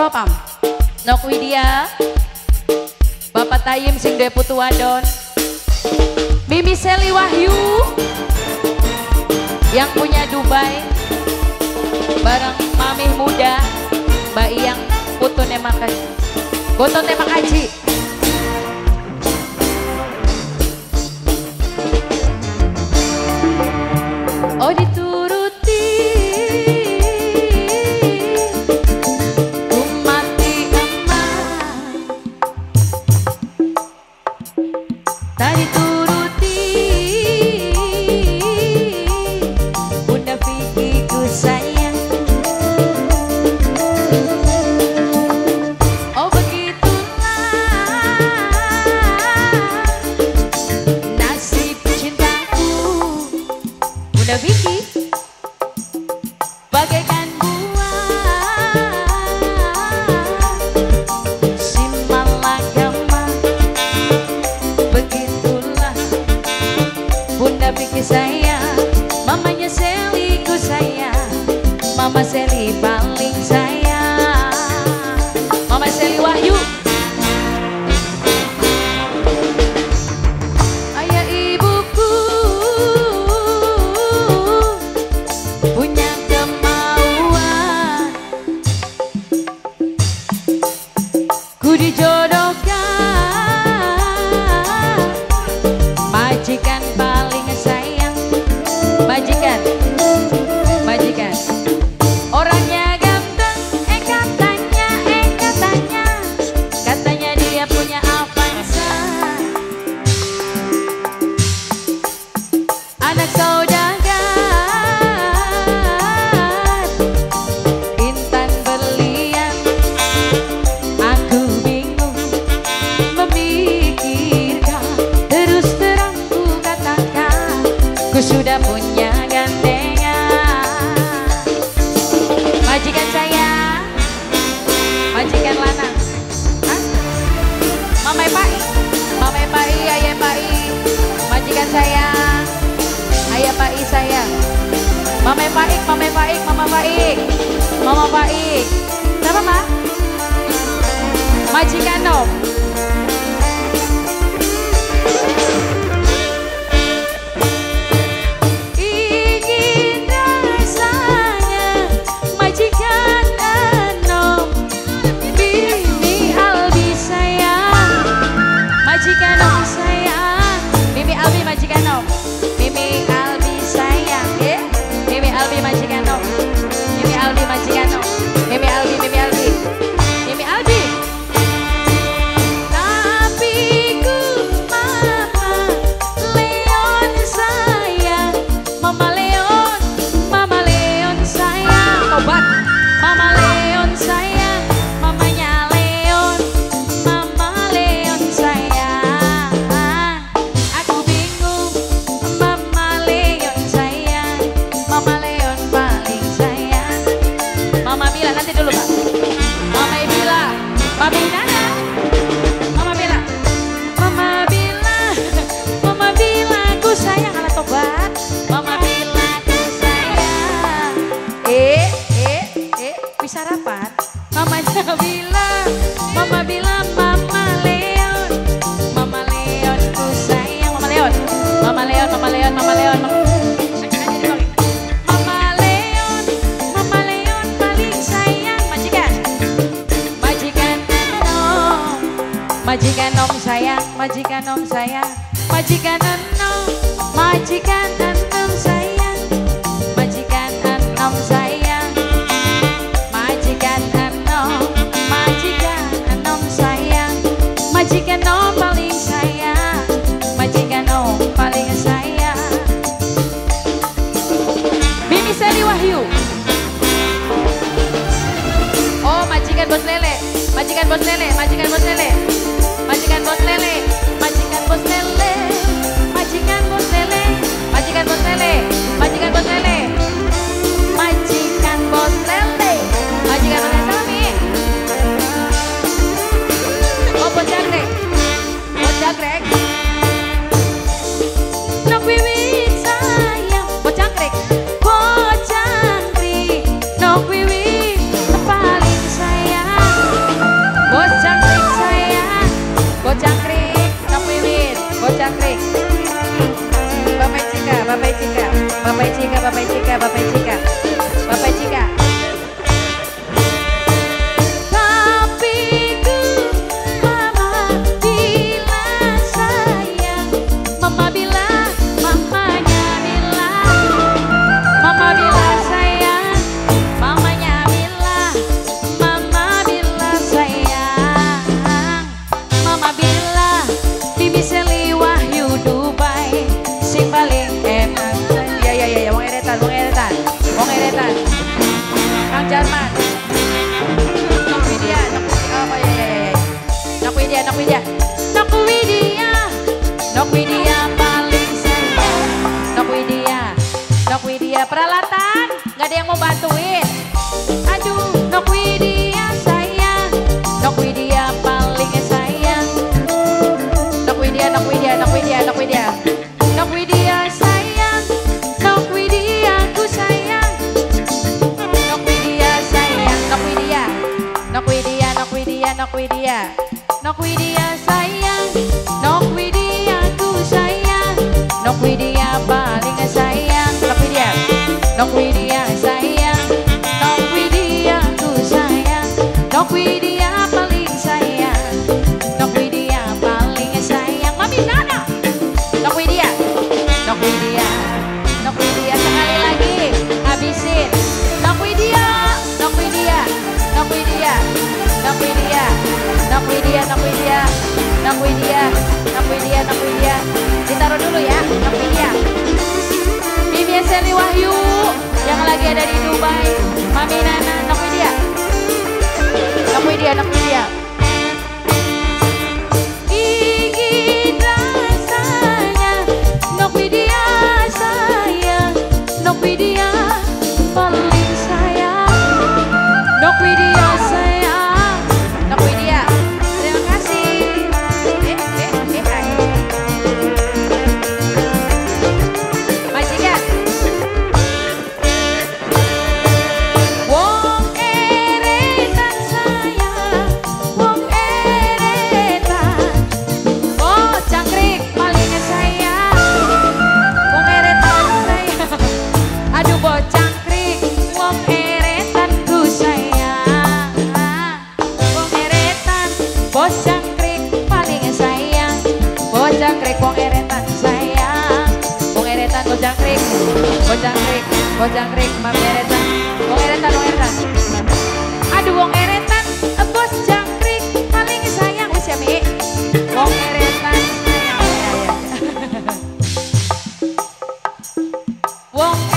propam. Nok Widya, Bapak Tayim sing deputu wadon. Mimi Seli Wahyu yang punya Dubai bareng Mamih Muda, Mbak Iyang Putu Nemakaji, Gotote Nemakaji старику Mamanya Seliko saya Mama seli saya. Mama Faik, Mama Faik, Mama Faik. Mama Faik. Kenapa, Ma? Majikan dong. majikan om sayang, majikan om sayang, majikan om, majikan om. bos lele, majikan bos lele, majikan bos lele, majikan bos lele. Nok Widya peralatan, nggak ada yang mau bantuin. Aduh, Nok Widya sayang, Nok Widya paling sayang. Nok Widya, Nok Widya, Nok Widya, Nok Widya. Nok Widya sayang, Nok Widya ku sayang. Nok Widya sayang, Nok Widya. Nok Widya, Nok Widya, Nok Widya. Nok Widya. Ditaruh dulu ya, Novidia. Mimi Eseli Wahyu lagi ada di Dubai. Mami Nana Nak dia. Nak Widya Bojangkrik, Bojangkrik, Bojangkrik, Mam Eretan, Wong Eretan, Wong Eretan. Aduh Wong Eretan, bos jangkrik, paling sayang wis ya Mi. Wong Eretan, sayang ya ya. Wong